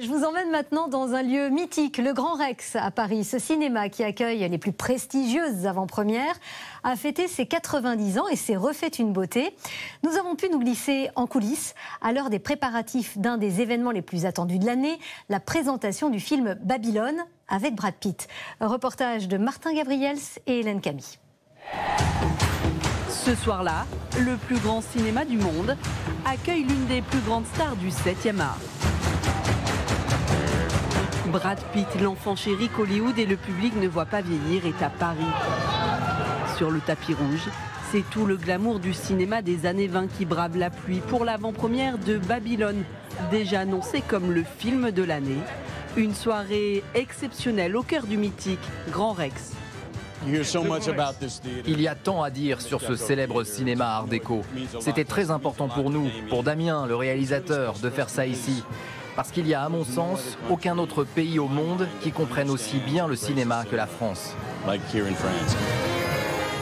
Je vous emmène maintenant dans un lieu mythique, le Grand Rex à Paris. Ce cinéma qui accueille les plus prestigieuses avant-premières a fêté ses 90 ans et s'est refait une beauté. Nous avons pu nous glisser en coulisses à l'heure des préparatifs d'un des événements les plus attendus de l'année, la présentation du film Babylone avec Brad Pitt. Reportage de Martin Gabriels et Hélène Camille. Ce soir-là, le plus grand cinéma du monde accueille l'une des plus grandes stars du 7e art. Brad Pitt, l'enfant chéri qu'Hollywood et le public ne voient pas vieillir, est à Paris. Sur le tapis rouge, c'est tout le glamour du cinéma des années 20 qui brave la pluie pour l'avant-première de Babylone, déjà annoncé comme le film de l'année. Une soirée exceptionnelle au cœur du mythique Grand Rex. Il y a tant à dire sur ce célèbre cinéma art déco. C'était très important pour nous, pour Damien, le réalisateur, de faire ça ici. Parce qu'il y a, à mon sens, aucun autre pays au monde qui comprenne aussi bien le cinéma que la France.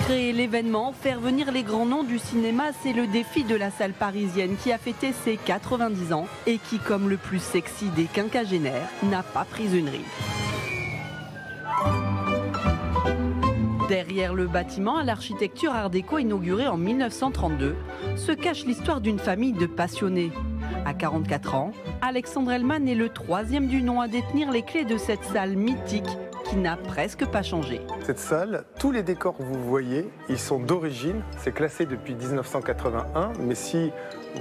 Créer l'événement, faire venir les grands noms du cinéma, c'est le défi de la salle parisienne qui a fêté ses 90 ans et qui, comme le plus sexy des quinquagénaires, n'a pas pris une ride. Derrière le bâtiment à l'architecture art déco inauguré en 1932 se cache l'histoire d'une famille de passionnés. À 44 ans, Alexandre Hellman est le troisième du nom à détenir les clés de cette salle mythique qui n'a presque pas changé. Cette salle, tous les décors que vous voyez, ils sont d'origine. C'est classé depuis 1981, mais si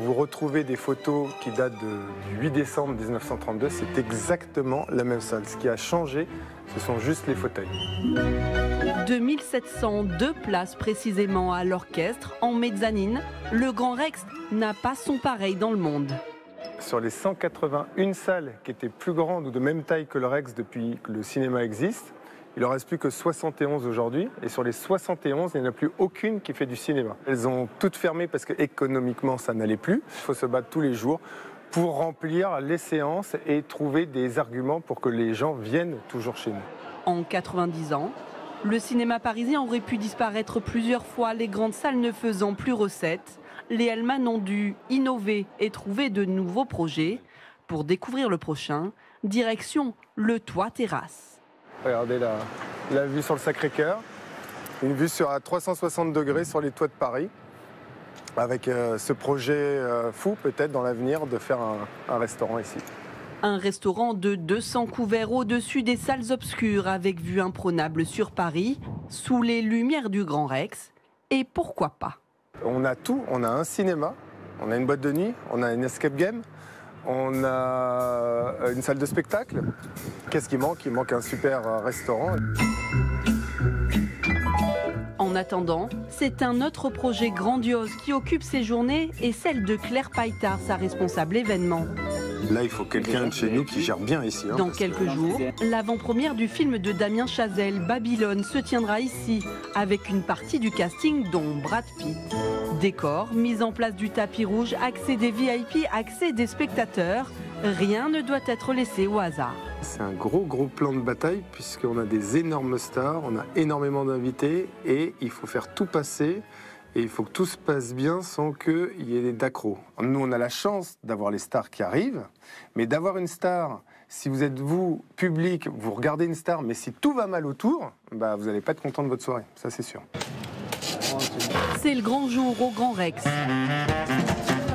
vous retrouvez des photos qui datent du 8 décembre 1932, c'est exactement la même salle. Ce qui a changé, ce sont juste les fauteuils. 2702 places précisément à l'orchestre en mezzanine. Le Grand Rex n'a pas son pareil dans le monde. Sur les 181 salles qui étaient plus grandes ou de même taille que le Rex depuis que le cinéma existe, il ne reste plus que 71 aujourd'hui. Et sur les 71, il n'y en a plus aucune qui fait du cinéma. Elles ont toutes fermé parce qu'économiquement, ça n'allait plus. Il faut se battre tous les jours pour remplir les séances et trouver des arguments pour que les gens viennent toujours chez nous. En 90 ans, le cinéma parisien aurait pu disparaître plusieurs fois, les grandes salles ne faisant plus recette. Les Hellman ont dû innover et trouver de nouveaux projets. Pour découvrir le prochain, direction le toit terrasse. Regardez la, vue sur le Sacré-Cœur, une vue sur à 360 degrés sur les toits de Paris avec euh, ce projet euh, fou peut-être dans l'avenir de faire un, restaurant ici. Un restaurant de 200 couverts au-dessus des salles obscures avec vue imprenable sur Paris, sous les lumières du Grand Rex. Et pourquoi pas? On a tout, on a un cinéma, on a une boîte de nuit, on a une escape game, on a euh, une salle de spectacle. Qu'est-ce qui manque? Il manque un super restaurant. En attendant, c'est un autre projet grandiose qui occupe ses journées et celle de Claire Paitard, sa responsable événement. Là, il faut quelqu'un de chez nous qui gère bien ici. Hein, Dans quelques jours, l'avant-première du film de Damien Chazelle, Babylone, se tiendra ici, avec une partie du casting dont Brad Pitt. Décor, mise en place du tapis rouge, accès des VIP, accès des spectateurs, rien ne doit être laissé au hasard. C'est un gros gros plan de bataille puisqu'on a des énormes stars, on a énormément d'invités et il faut faire tout passer et il faut que tout se passe bien sans qu'il y ait d'accros. Nous, on a la chance d'avoir les stars qui arrivent, mais d'avoir une star, si vous êtes vous, public, vous regardez une star, mais si tout va mal autour, bah, vous n'allez pas être content de votre soirée, ça c'est sûr. C'est le grand jour au Grand Rex.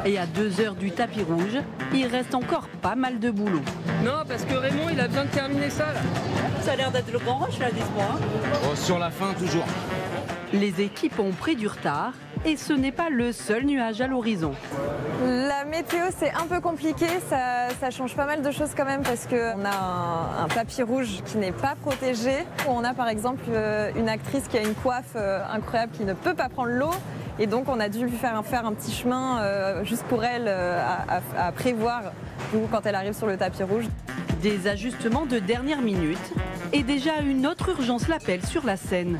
Et à deux heures du tapis rouge, il reste encore pas mal de boulot. Non, parce que Raymond, il a besoin de terminer ça. Là. Ça a l'air d'être le grand rush là, dis-moi. Oh, sur la fin, toujours. Les équipes ont pris du retard et ce n'est pas le seul nuage à l'horizon. La météo, c'est un peu compliqué, ça, change pas mal de choses quand même parce qu'on a un, tapis rouge qui n'est pas protégé. On a par exemple euh, une actrice qui a une coiffe euh, incroyable qui ne peut pas prendre l'eau et donc on a dû lui faire, faire un petit chemin euh, juste pour elle à, prévoir quand elle arrive sur le tapis rouge. Des ajustements de dernière minute et déjà une autre urgence l'appelle sur la scène.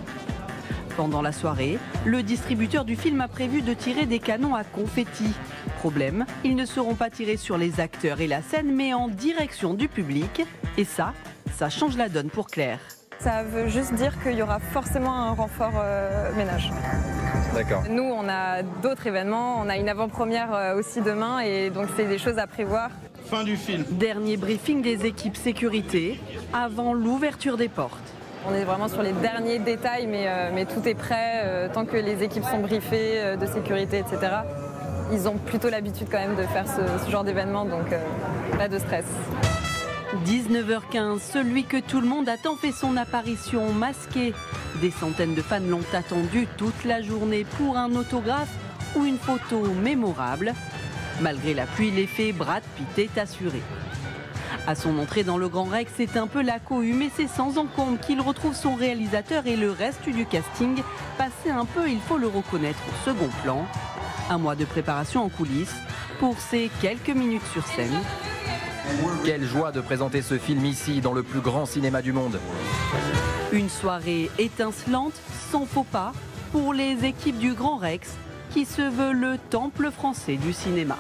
Pendant la soirée, le distributeur du film a prévu de tirer des canons à confetti. Problème, ils ne seront pas tirés sur les acteurs et la scène, mais en direction du public. Et ça, ça change la donne pour Claire. Ça veut juste dire qu'il y aura forcément un renfort euh, ménage. D'accord. Nous, on a d'autres événements, on a une avant-première euh, aussi demain, et donc c'est des choses à prévoir. fin du film. Dernier briefing des équipes sécurité avant l'ouverture des portes. On est vraiment sur les derniers détails, mais, euh, tout est prêt. euh, tant que les équipes sont briefées euh, de sécurité, etc. Ils ont plutôt l'habitude quand même de faire ce, genre d'événement, donc pas de stress. 19h15, celui que tout le monde attend fait son apparition masqué. Des centaines de fans l'ont attendu toute la journée pour un autographe ou une photo mémorable. Malgré la pluie, l'effet Brad Pitt est assuré. À son entrée dans le Grand Rex, c'est un peu la cohue, mais c'est sans encombre qu'il retrouve son réalisateur et le reste du casting, passé un peu, il faut le reconnaître, au second plan. Un mois de préparation en coulisses pour ces quelques minutes sur scène. Quelle joie de présenter ce film ici, dans le plus grand cinéma du monde. Une soirée étincelante, sans faux pas, pour les équipes du Grand Rex, qui se veut le temple français du cinéma.